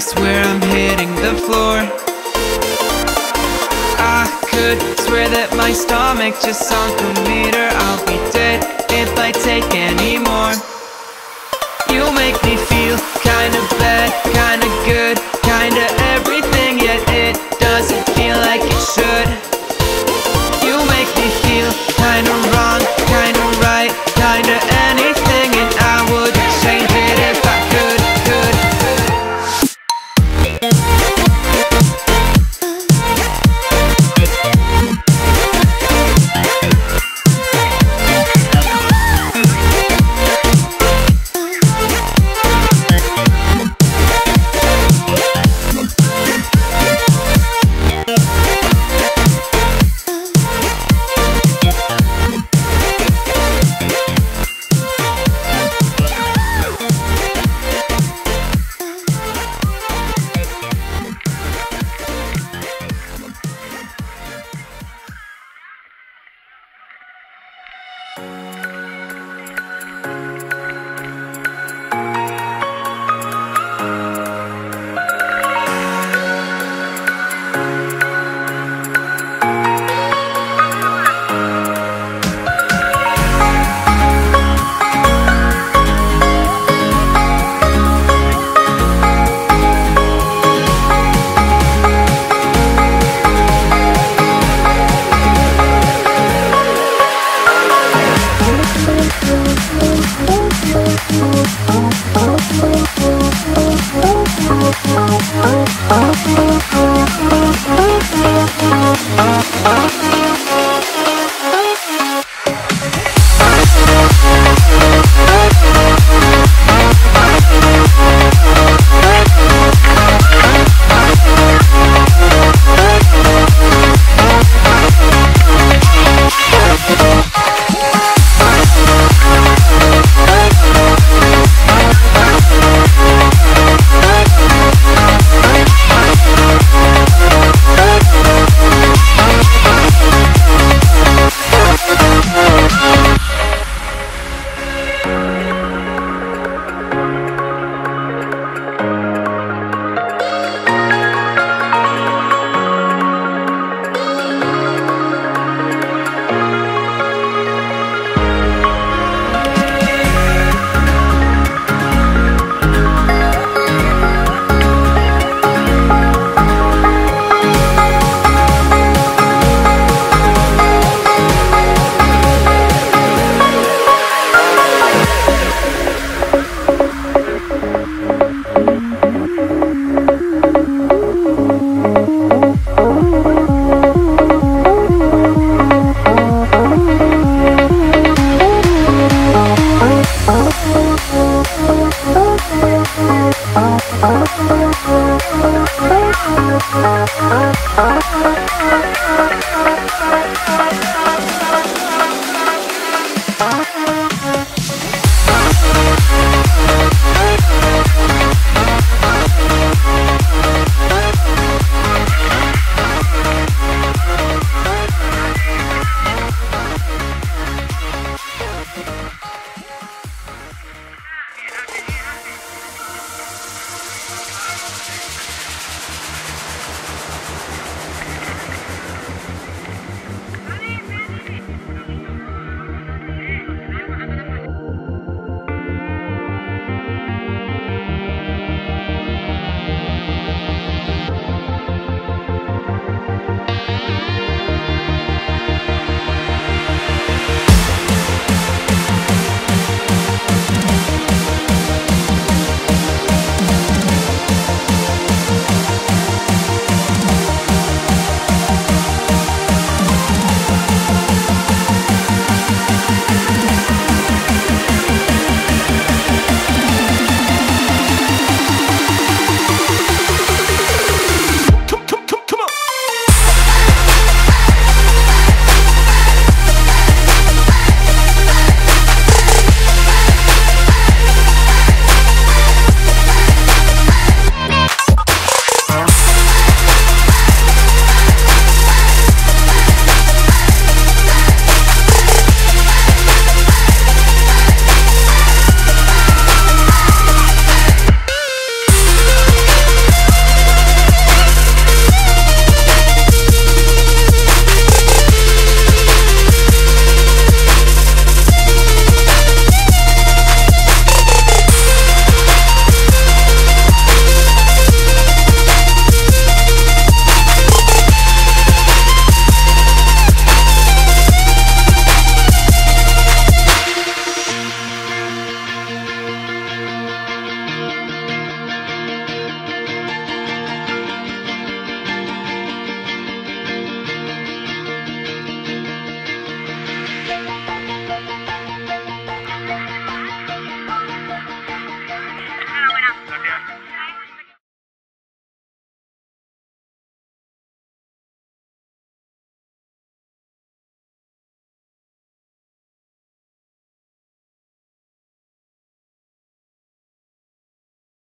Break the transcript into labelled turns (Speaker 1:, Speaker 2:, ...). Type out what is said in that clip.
Speaker 1: swear I'm hitting the floor. I could swear that my stomach just sunk a meter. I'll be dead if I take any more. You make me feel kinda bad, kinda good Kinda